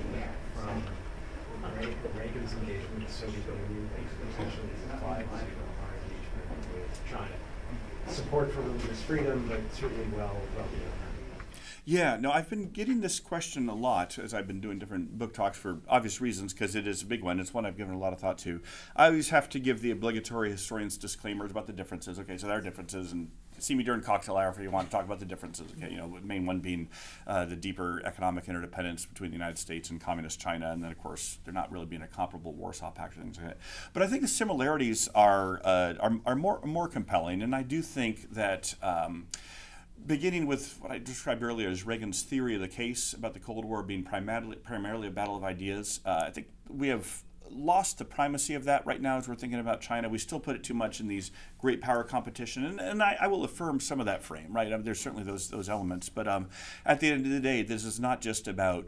Speaker 3: from Reagan's engagement with the Soviet Union could potentially apply to our engagement with China? Support for religious freedom, but certainly well, well beyond.
Speaker 2: Yeah, no, I've been getting this question a lot as I've been doing different book talks for obvious reasons because it is a big one. It's one I've given a lot of thought to. I always have to give the obligatory historian's disclaimers about the differences. Okay, so there are differences, and see me during cocktail hour if you want to talk about the differences. Okay, you know, the main one being uh, the deeper economic interdependence between the United States and communist China, and then of course there not really being a comparable Warsaw Pact or things like that. But I think the similarities are uh, are, are more more compelling, and I do think that. Um, beginning with what I described earlier as Reagan's theory of the case about the Cold War being primarily primarily a battle of ideas, uh, I think we have lost the primacy of that right now as we're thinking about China. We still put it too much in these great power competition, and, and I, I will affirm some of that frame, right? I mean, there's certainly those those elements, but um, at the end of the day, this is not just about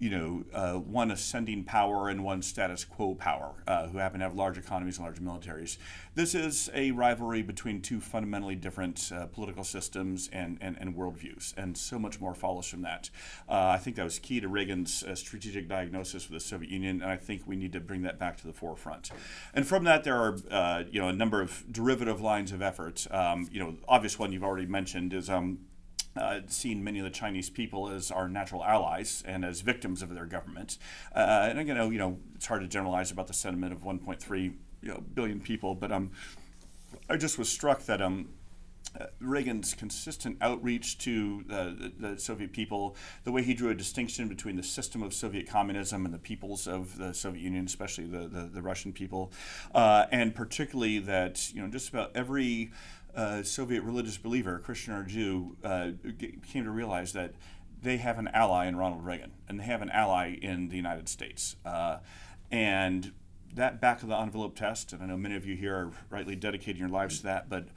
Speaker 2: you know, uh, one ascending power and one status quo power, uh, who happen to have large economies and large militaries. This is a rivalry between two fundamentally different uh, political systems and, and, and, worldviews, and so much more follows from that. Uh, I think that was key to Reagan's uh, strategic diagnosis with the Soviet Union, and I think we need to bring that back to the forefront. And from that, there are, uh, you know, a number of derivative lines of effort. Um, you know, obvious one you've already mentioned is um, uh, seen many of the Chinese people as our natural allies and as victims of their government. Uh, and again, you know, it's hard to generalize about the sentiment of 1.3 you know, billion people, but um, I just was struck that um, uh, Reagan's consistent outreach to the, the, Soviet people, the way he drew a distinction between the system of Soviet communism and the peoples of the Soviet Union, especially the, the, the Russian people, uh, and particularly that you know just about every Soviet religious believer, Christian or Jew, uh, came to realize that they have an ally in Ronald Reagan and they have an ally in the United States. Uh, and that back of the envelope test, and I know many of you here are rightly dedicating your lives to that, but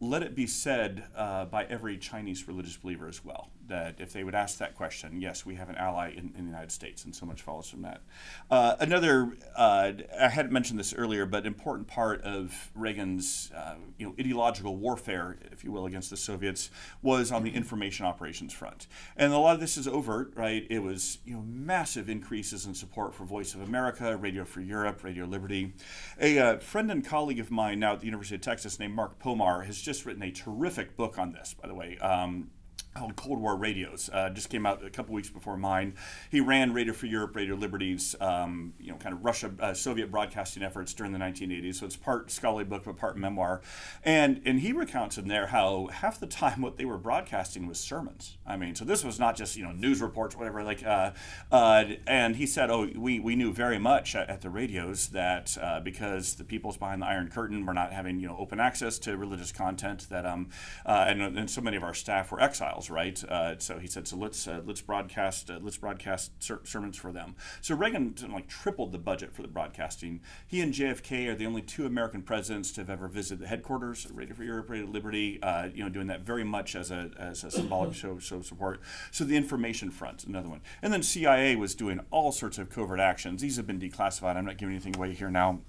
Speaker 2: let it be said uh, by every Chinese religious believer as well that if they would ask that question, yes, we have an ally in, in the United States, and so much follows from that. Uh, another, uh, I hadn't mentioned this earlier, but important part of Reagan's uh, you know, ideological warfare, if you will, against the Soviets was on the information operations front. And a lot of this is overt, right? It was you know massive increases in support for Voice of America, Radio Free Europe, Radio Liberty. A uh, friend and colleague of mine now at the University of Texas named Mark Pomar has just written a terrific book on this, by the way. Um, called Cold War Radios. Uh, just came out a couple weeks before mine. He ran Radio Free Europe, Radio Liberties, um, you know, kind of Russia, uh, Soviet broadcasting efforts during the 1980s. So it's part scholarly book, but part memoir. And and he recounts in there how half the time what they were broadcasting was sermons. I mean, so this was not just you know news reports, or whatever. Like, uh, uh and he said, oh, we we knew very much at, at the radios that uh, because the peoples behind the Iron Curtain were not having you know open access to religious content, that um, uh, and, and so many of our staff were exiles right? Uh, so he said, so let's uh, let's broadcast uh, let's broadcast ser- sermons for them. So Reagan like tripled the budget for the broadcasting. He and JFK are the only two American presidents to have ever visited the headquarters of Radio Europe, Radio Liberty. Uh, you know, doing that very much as a as a symbolic show show support. So the information front, another one, and then CIA was doing all sorts of covert actions. These have been declassified. I'm not giving anything away here now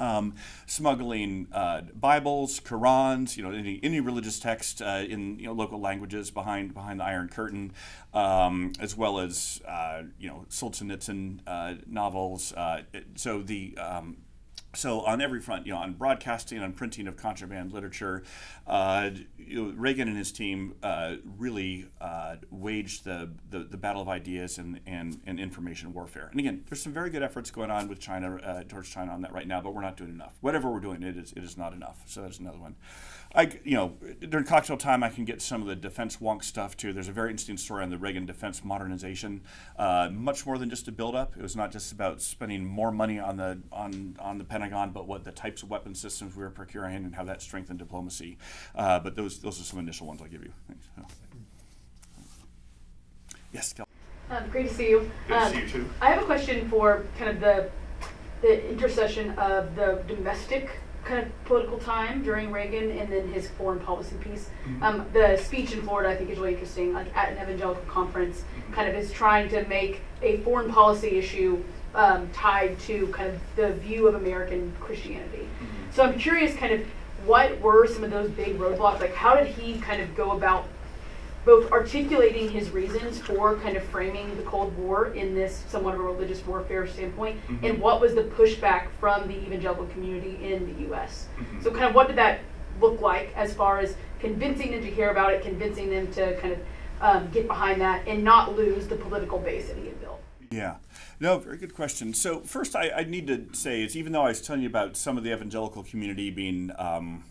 Speaker 2: um, smuggling uh, Bibles, Qurans, you know, any, any religious text uh, in you know, local languages behind behind the Iron Curtain, um, as well as uh, you know Solzhenitsyn uh, novels. Uh, so the um, so on every front, you know, on broadcasting, on printing of contraband literature, uh, you know, Reagan and his team uh, really uh, waged the, the, the battle of ideas and, and, and information warfare. And again, there's some very good efforts going on with China uh, towards China on that right now, but we're not doing enough. Whatever we're doing, it is it is not enough. So that's another one. I, you know, during cocktail time, I can get some of the defense wonk stuff too. There's a very interesting story on the Reagan defense modernization. Uh, much more than just a buildup. It was not just about spending more money on the on on the Pentagon, but what the types of weapon systems we were procuring and how that strengthened diplomacy. Uh, but those those are some initial ones I'll give you. Thanks. Yes, Kel.
Speaker 4: Um, great to see you.
Speaker 2: Good to
Speaker 4: Um,
Speaker 2: see you too.
Speaker 4: I have a question for kind of the the intercession of the domestic kind of political time during Reagan and then his foreign policy piece.
Speaker 2: Mhm.
Speaker 4: Um, the speech in Florida I think is really interesting. Like at an evangelical conference, kind of is trying to make a foreign policy issue um, tied to kind of the view of American Christianity. So I'm curious, kind of, what were some of those big roadblocks? Like, how did he kind of go about both articulating his reasons for kind of framing the Cold War in this somewhat of a religious warfare standpoint,
Speaker 2: Mhm.
Speaker 4: and what was the pushback from the evangelical community in the U.S.
Speaker 2: Mhm.
Speaker 4: So, kind of, what did that look like as far as convincing them to hear about it, convincing them to kind of um, get behind that, and not lose the political base that he had built?
Speaker 2: Yeah. No, very good question. So first, I, I need to say is even though I was telling you about some of the evangelical community being, um,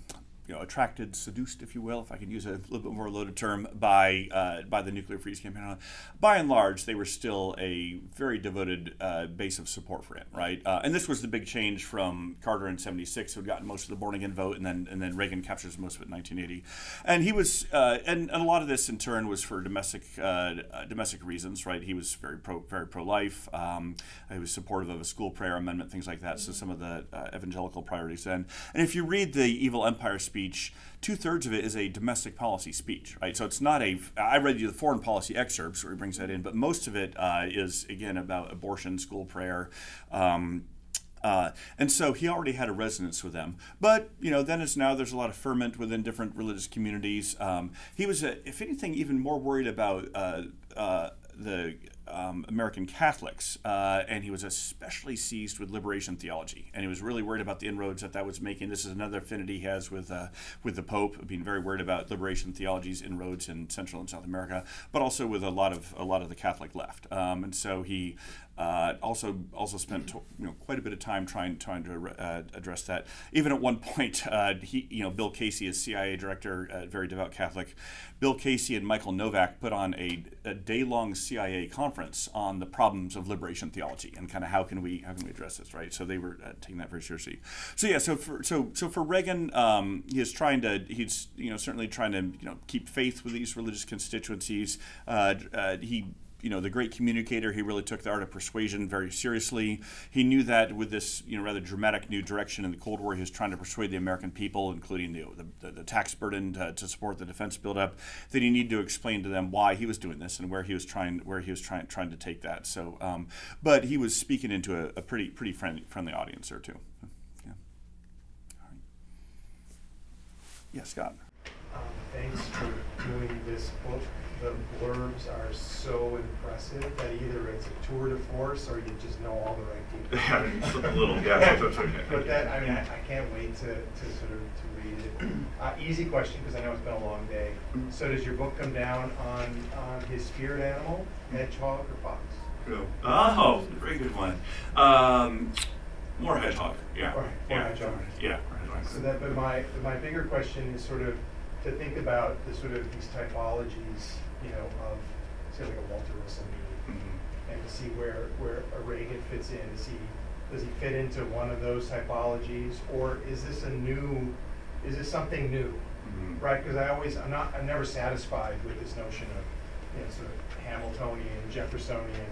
Speaker 2: you know, attracted, seduced, if you will, if I can use a little bit more loaded term, by uh, by the nuclear freeze campaign, by and large, they were still a very devoted uh, base of support for him, right? Uh, and this was the big change from Carter in '76, who had gotten most of the born again vote, and then and then Reagan captures most of it in 1980. And he was, uh, and, and a lot of this in turn was for domestic uh, uh, domestic reasons, right? He was very pro very pro life. Um, he was supportive of a school prayer amendment, things like that. So some of the uh, evangelical priorities then. And if you read the Evil Empire speech, two thirds of it is a domestic policy speech, right? So it's not a. I read you the foreign policy excerpts where he brings that in, but most of it uh, is again about abortion, school prayer. Um, uh, and so he already had a resonance with them. But, you know, then as now there's a lot of ferment within different religious communities. Um, he was, uh, if anything, even more worried about uh, uh, the um, American Catholics, uh, and he was especially seized with liberation theology, and he was really worried about the inroads that that was making. This is another affinity he has with uh, with the Pope, being very worried about liberation theology's inroads in Central and South America, but also with a lot of a lot of the Catholic left. Um, and so he uh, also also spent you know quite a bit of time trying trying to uh, address that. Even at one point, [LAUGHS] uh, he you know Bill Casey, as CIA director, very devout Catholic, Bill Casey and Michael Novak put on a, a day long CIA conference on the problems of liberation theology and kind of how can we how can we address this right. So they were uh, taking that very seriously. So yeah, so for so so for Reagan, um, he is trying to he's you know certainly trying to you know keep faith with these religious constituencies. Uh, uh, he you know the great communicator he really took the art of persuasion very seriously. He knew that with this you know rather dramatic new direction in the cold war he was trying to persuade the american people including the, the, the tax burden to, to, support the defense buildup that he needed to explain to them why he was doing this and where he was trying where he was trying trying to take that. So um, but he was speaking into a, a, pretty pretty friendly friendly audience there too. Yeah. yeah scott.
Speaker 5: Um, thanks for doing this book. The blurbs are so impressive that either it's a tour de force or you just know all the right people. [LAUGHS]
Speaker 2: Yeah, a little. Yeah, that's okay.
Speaker 5: But that, I mean, I, I can't wait to, to sort of to read it. Uh, easy question because I know it's been a long day. So does your book come down on on his spirit animal, hedgehog or fox?
Speaker 2: Oh, very good one. Um, more hedgehog. Yeah.
Speaker 5: Or- or
Speaker 2: yeah.
Speaker 5: hedgehog.
Speaker 2: Yeah. hedgehog.
Speaker 5: So that, but my my bigger question is sort of to think about the sort of these typologies, you know, of say like a Walter Russell Mead.
Speaker 2: Mhm.
Speaker 5: and to see where, where a Reagan fits in. Does he, does he fit into one of those typologies, or is this a new, is this something new?
Speaker 2: Mhm.
Speaker 5: Right, because I always, I'm not, I'm never satisfied with this notion of, you know, sort of Hamiltonian, Jeffersonian,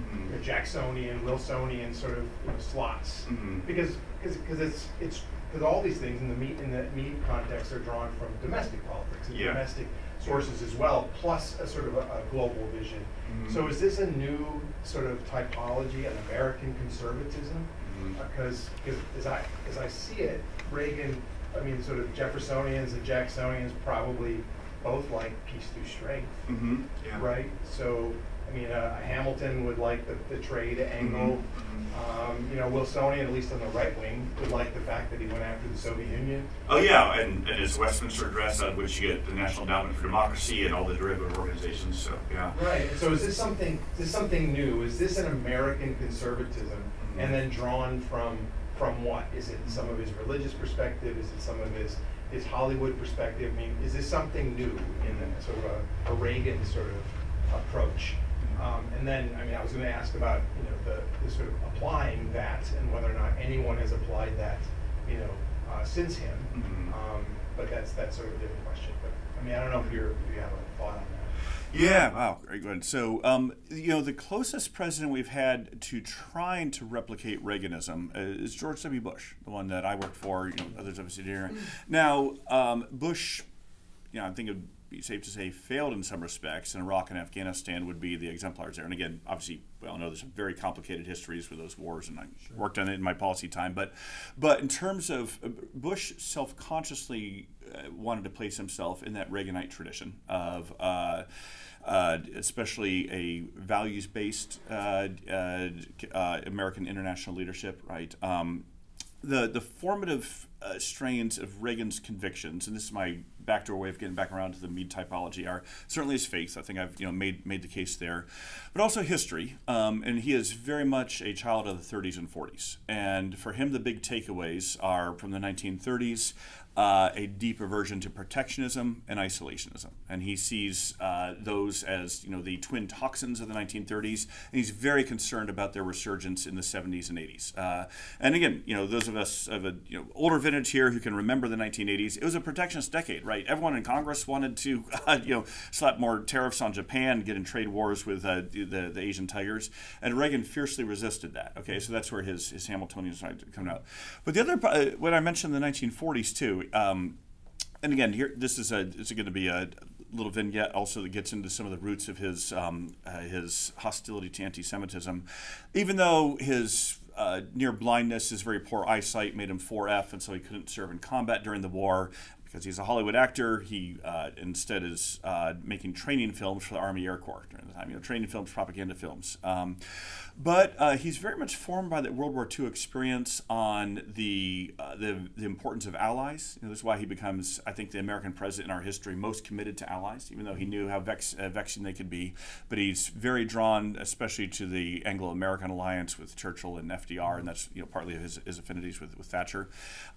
Speaker 2: Mhm.
Speaker 5: you know, Jacksonian, Wilsonian sort of you know, slots.
Speaker 2: Mhm.
Speaker 5: Because, because, because it's, it's, because all these things in the Mead, in the Mead context are drawn from domestic politics and
Speaker 2: Yeah.
Speaker 5: domestic sources as well, plus a sort of a, a global vision.
Speaker 2: Mhm.
Speaker 5: So is this a new sort of typology, an American conservatism? Because, because as I, as I see it, Reagan, I mean, sort of Jeffersonians and Jacksonians probably both like peace through strength,
Speaker 2: Mhm. Yeah.
Speaker 5: right? So I mean, uh, Hamilton would like the, the trade angle. Um, you know, Wilsonian, at least on the right wing, would like the fact that he went after the Soviet Union.
Speaker 2: Oh yeah, and, and his Westminster address, on which you get the National Endowment for Democracy and all the derivative organizations. So yeah.
Speaker 5: Right. So is this something? Is this something new? Is this an American conservatism, and then drawn from from what? Is it some of his religious perspective? Is it some of his his Hollywood perspective? I mean, is this something new in the sort of a, a Reagan sort of approach? Um, and then, I mean, I was going to ask about you know the, the sort of applying that and whether or not anyone has applied that, you know, uh, since him.
Speaker 2: Mhm.
Speaker 5: Um, but that's that's sort of a different question. But I mean, I don't know if you're if you have a thought on that.
Speaker 2: Yeah, wow, very good. So, um, you know, the closest president we've had to trying to replicate Reaganism uh, is George W. Bush, the one that I worked for. You know, others of us did here. Now, um, Bush, you know, I think it'd be safe to say failed in some respects, and Iraq and Afghanistan would be the exemplars there. And again, obviously, we all know there's some very complicated histories with those wars, and I worked on it in my policy time. But, but in terms of uh, Bush, self-consciously uh, wanted to place himself in that Reaganite tradition of. Uh, uh, especially a values-based uh, uh, uh, American international leadership, right? Um, the the formative uh, strains of Reagan's convictions, and this is my backdoor way of getting back around to the Mead typology, are certainly his faith. I think I've you know made made the case there, but also history. Um, and he is very much a child of the 30s and 40s. And for him, the big takeaways are from the 1930s. Uh, a deep aversion to protectionism and isolationism, and he sees uh, those as you know the twin toxins of the 1930s, and he's very concerned about their resurgence in the 70s and 80s. Uh, and again, you know those of us of a you know older vintage here who can remember the 1980s, it was a protectionist decade, right? Everyone in Congress wanted to [LAUGHS] uh, you know slap more tariffs on Japan, get in trade wars with uh, the, the Asian tigers, and Reagan fiercely resisted that. Okay, so that's where his his Hamiltonian side come out. But the other, uh, when I mentioned the 1940s too. Um, and again, here this is a it's going to be a little vignette also that gets into some of the roots of his um, uh, his hostility to anti-Semitism, even though his uh, near blindness, his very poor eyesight made him 4F, and so he couldn't serve in combat during the war. Because he's a Hollywood actor, he uh, instead is uh, making training films for the Army Air Corps during the time. You know, training films, propaganda films. Um, but uh, he's very much formed by the World War II experience on the, uh, the, the importance of allies. You know, this is why he becomes, I think, the American president in our history most committed to allies, even though he knew how vex, uh, vexing they could be. But he's very drawn, especially to the Anglo-American alliance with Churchill and FDR, and that's you know partly his, his affinities with, with Thatcher.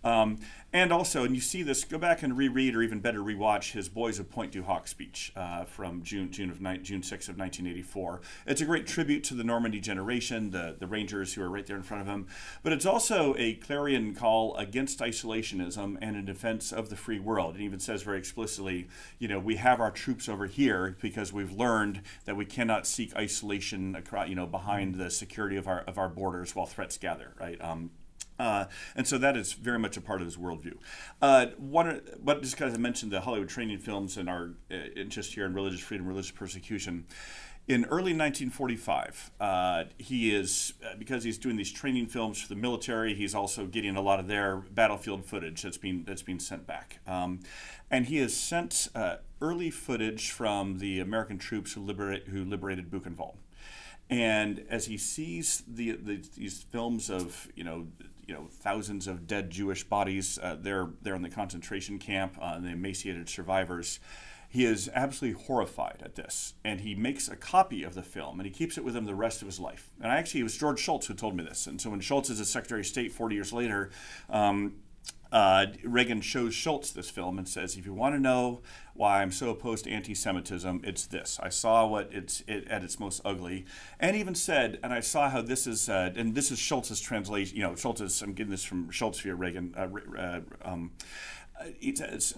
Speaker 2: Um, and also, and you see this, go back and reread, or even better, rewatch his Boys of Pointe du Hoc speech uh, from June June of ni- June 6 of 1984. It's a great tribute to the Normandy generation, the the Rangers who are right there in front of him. But it's also a clarion call against isolationism and in defense of the free world. It even says very explicitly, you know, we have our troops over here because we've learned that we cannot seek isolation, across, you know, behind the security of our of our borders while threats gather, right? Um, uh, and so that is very much a part of his worldview. Uh, one, but just because I mentioned the Hollywood training films and our uh, interest here in religious freedom, religious persecution, in early 1945, uh, he is uh, because he's doing these training films for the military. He's also getting a lot of their battlefield footage that's being that's being sent back, um, and he has sent uh, early footage from the American troops who liberate who liberated Buchenwald. And as he sees the, the these films of you know you know thousands of dead Jewish bodies uh, there there in the concentration camp uh, the emaciated survivors, he is absolutely horrified at this, and he makes a copy of the film and he keeps it with him the rest of his life. And I actually, it was George Shultz who told me this. And so when Shultz is a Secretary of State 40 years later. Um, uh, Reagan shows Shultz this film and says, "If you want to know why I'm so opposed to anti-Semitism, it's this. I saw what it's it, at its most ugly, and even said, and I saw how this is, uh, and this is Shultz's translation. You know, Shultz is. I'm getting this from Shultz via Reagan. Uh, uh, um, he says."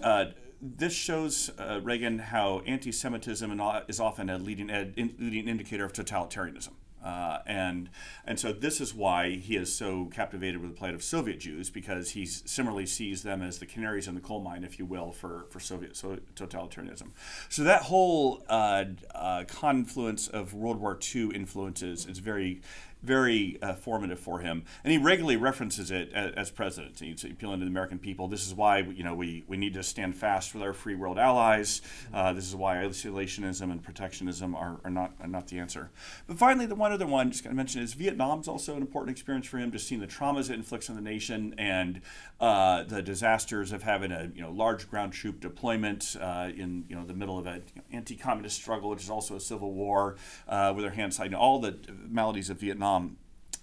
Speaker 2: This shows uh, Reagan how anti-Semitism is often a leading, ed, in, leading indicator of totalitarianism. Uh, and and so this is why he is so captivated with the plight of Soviet Jews because he similarly sees them as the canaries in the coal mine, if you will, for for Soviet so totalitarianism. So that whole uh, uh, confluence of World War II influences is very very uh, formative for him, and he regularly references it as, as president. He's appealing to the American people. This is why you know we, we need to stand fast with our free world allies. Uh, this is why isolationism and protectionism are, are not are not the answer. But finally, the one other one just going to mention is Vietnam's also an important experience for him. Just seeing the traumas it inflicts on the nation and uh, the disasters of having a you know large ground troop deployment uh, in you know the middle of a you know, anti-communist struggle, which is also a civil war, uh, with their hands tied, all the maladies of Vietnam.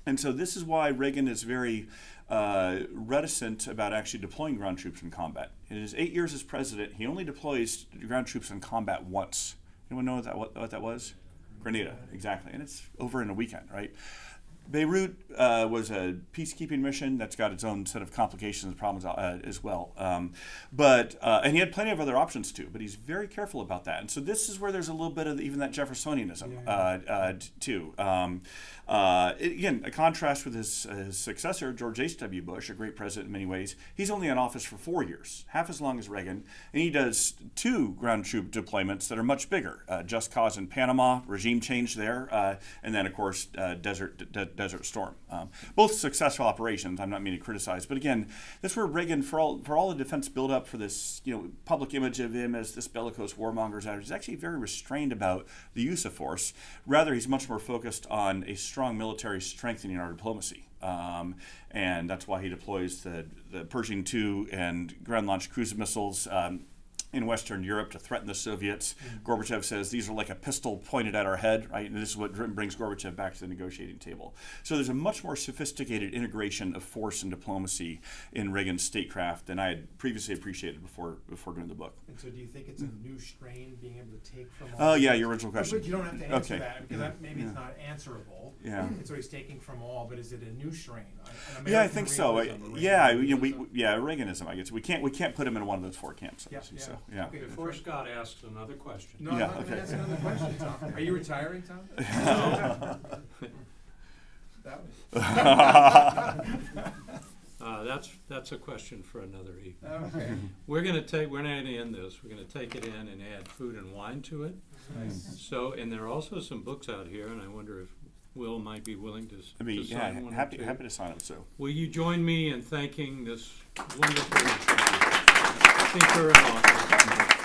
Speaker 2: And so this is why Reagan is very uh, reticent about actually deploying ground troops in combat. In his eight years as president, he only deploys ground troops in combat once. Anyone know what that, what, what that was? Grenada, exactly. And it's over in a weekend, right? Beirut uh, was a peacekeeping mission that's got its own set of complications and problems uh, as well. Um, but uh, and he had plenty of other options too. But he's very careful about that. And so this is where there's a little bit of even that Jeffersonianism
Speaker 5: Yeah.
Speaker 2: uh, uh, too. Um, uh, again, a contrast with his, his successor George H. W. Bush, a great president in many ways. He's only in office for four years, half as long as Reagan, and he does two ground troop deployments that are much bigger. Uh, Just Cause in Panama, regime change there, uh, and then of course uh, Desert De- Desert Storm. Um, both successful operations. I'm not meaning to criticize, but again, that's where Reagan, for all for all the defense buildup for this, you know, public image of him as this bellicose warmonger, is actually very restrained about the use of force. Rather, he's much more focused on a strong military strengthening our diplomacy. Um, and that's why he deploys the, the Pershing II and ground launched cruise missiles. Um, in Western Europe to threaten the Soviets. Mm-hmm. Gorbachev says these are like a pistol pointed at our head, right? And this is what brings Gorbachev back to the negotiating table. So there's a much more sophisticated integration of force and diplomacy in Reagan's statecraft than I had previously appreciated before before doing the book.
Speaker 5: And so do you think it's a new strain being able to take from? All?
Speaker 2: Oh
Speaker 5: yeah,
Speaker 2: your original question.
Speaker 5: But you don't have to answer
Speaker 2: Okay.
Speaker 5: that, because that, mm-hmm. maybe it's not answerable.
Speaker 2: Yeah.
Speaker 5: And so he's taking from all, but is it a new strain?
Speaker 2: Yeah, I think so. I, yeah, we, we, yeah, Reaganism. I guess we can't we can't put him in one of those four camps.
Speaker 5: Yeah, yeah.
Speaker 2: So yeah.
Speaker 5: Okay,
Speaker 1: Before Scott asks another question.
Speaker 5: No, I'm
Speaker 2: Yeah,
Speaker 5: not gonna
Speaker 2: okay.
Speaker 5: ask another question, Tom. [LAUGHS] Are you retiring, Tom? [LAUGHS] That was. [LAUGHS]
Speaker 1: Uh, that's, that's a question for another evening.
Speaker 5: Okay.
Speaker 1: We're gonna take, we're not gonna end this, we're gonna take it in and add food and wine to it.
Speaker 5: Nice.
Speaker 1: So, and there are also some books out here, and I wonder if Will might be willing to, s-
Speaker 2: I mean,
Speaker 1: to
Speaker 2: yeah,
Speaker 1: sign one or
Speaker 2: happy
Speaker 1: two.
Speaker 2: happy to sign up. So.
Speaker 1: Will you join me in thanking this wonderful thinker and author.